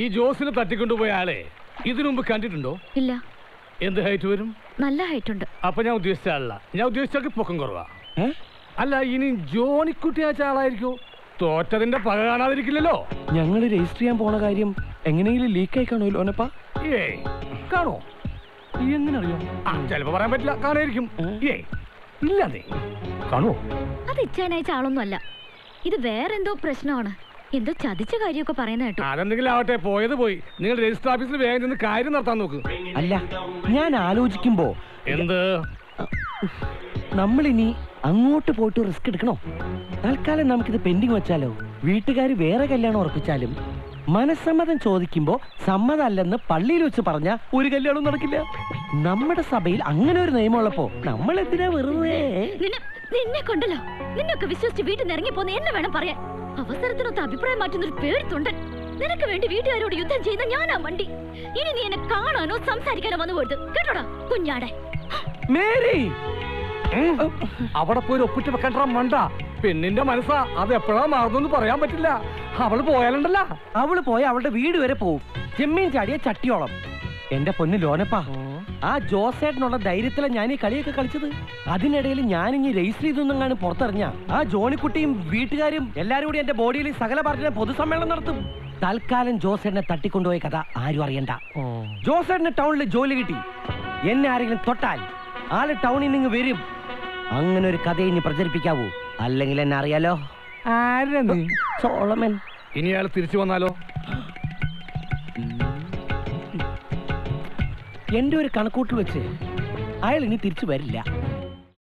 ഈ ജോസിനെ തട്ടിക്കൊണ്ടുപോയ ആളെ ഇതിനു മുമ്പ് കണ്ടിട്ടുണ്ടോ? ഇല്ല. എന്ത് ഹൈറ്റ് വരും? നല്ല ഹൈറ്റ് ഉണ്ട്. അപ്പൊ ഞാൻ ഉദ്ദേശിച്ച ആളല്ല. ഞാൻ ഉദ്ദേശിച്ചൊക്കെ പൊക്കം കുറവാ. ഏ? അല്ല ഇനി ജോണിക്കുട്ടി അയച്ച ആളായിരിക്കോ തോറ്റതിന്റെ പക കാണാതിരിക്കില്ലല്ലോ. ഞങ്ങൾ രജിസ്റ്റർ ചെയ്യാൻ പോണ കാര്യം എങ്ങനെയെങ്കിലും ലീക്കായി കാണുമല്ലോ ഓനപ്പാ ഏയ് കാണോ? എങ്ങനെ അറിയാം ആ ചിലപ്പോ പറയാൻ പറ്റില്ല കാണായിരിക്കും ഏയ് ഇല്ലാതെ കാണോ അത് ആളൊന്നുമല്ല ഇത് വേറെന്തോ പ്രശ്നമാണ്. എന്തോ ചതിച്ച കാര്യമൊക്കെ പറയുന്ന കേട്ടോ. അതെന്തെങ്കിലും ആവട്ടെ പോയത് പോയി. നിങ്ങൾ രജിസ്റ്റർ ഓഫീസിൽ വേഗം നിന്ന് കാര്യം നടത്താൻ നോക്ക്. അല്ല ഞാൻ ആലോചിക്കുമ്പോ എന്ത്? നമ്മളിനി അങ്ങോട്ട് പോയിട്ട് റിസ്ക് എടുക്കണോ? തൽക്കാലം നമുക്കിത് പെൻഡിങ് വെച്ചാലോ? വീട്ടുകാർ വേറെ കല്യാണം ഉറപ്പിച്ചാലും മനസ്സമ്മതം ചോദിക്കുമ്പോ സമ്മതമല്ലെന്ന് പള്ളിയിൽ വെച്ച് പറഞ്ഞ ഒരു കല്യാണവും നടക്കില്ല. നമ്മുടെ സഭയിൽ അങ്ങനെ ഒരു നിയമമുള്ളപ്പോ നമ്മൾ എന്തിനാ വെറുതെ? നിന്നെ കൊണ്ടല്ലോ. നിന്നൊക്കെ വിശ്വസിച്ച് വീട്ടിൽ നിന്ന് ഇറങ്ങി പോന്ന് എന്നെ വേണം പറയാൻ. അവസരത്തിനൊത്ത് അഭിപ്രായം മാറ്റുന്ന ഒരു പേടിത്തൊണ്ടൻ. നിനക്ക് വേണ്ടി വീട്ടുകാരോട് യുദ്ധം ചെയ്യുന്ന ഞാനാ വണ്ടി ഇനി നീ എന്നെ കാണാനോ സംസാരിക്കാനോ വന്നു പോയത് കേട്ടോടാ കുഞ്ഞാടെ. മേരി. അവിടെ പോയി ഒപ്പിട്ട് വെക്കണ്ട മണ്ട. പെണ്ണിന്റെ മനസ്സാ. അത് എപ്പോഴാ മാറുന്നു പറയാൻ പറ്റില്ല. അവൾ പോയാലുണ്ടല്ല. അവൾ പോയ അവളുടെ വീട് വരെ പോവും. ചെമ്മീൻ ചാടിയ ചട്ടിയോളം. എന്റെ പൊന്ന് ലോനപ്പാ. ആ ജോസേട്ടനുള്ള ധൈര്യത്തിലെ ഞാൻ ഈ കളിയൊക്കെ കളിച്ചത്. അതിനിടയിൽ ഞാൻ ഇനി രജിസ്റ്റർ ചെയ്തൊന്നും പുറത്തിറങ്ങിയ. ആ ജോണിക്കുട്ടിയും വീട്ടുകാരും എല്ലാരും കൂടി എന്റെ ബോഡിയിൽ സകല പാർട്ടിയുടെ പൊതുസമ്മേളനം നടത്തും. തൽക്കാലം ജോസേട്ടനെ തട്ടിക്കൊണ്ടുപോയ കഥ ആരും അറിയണ്ട. ജോസേട്ടന് ടൗണിൽ ജോലി കിട്ടി. എന്നെ ആരെങ്കിലും തൊട്ടാൽ ആൾ ടൗണിൽ നിന്ന് വരും. അങ്ങനെ ഒരു കഥ ഇനി പ്രചരിപ്പിക്കാവൂ. അല്ലെങ്കിൽ എന്നെ അറിയാലോ? ആരാ സോളമൻ ഇനി അയാൾ തിരിച്ചു വന്നാലോ? എന്റെ ഒരു കണക്കൂട്ടിൽ വെച്ച് അയാൾ ഇനി തിരിച്ചു വരില്ല.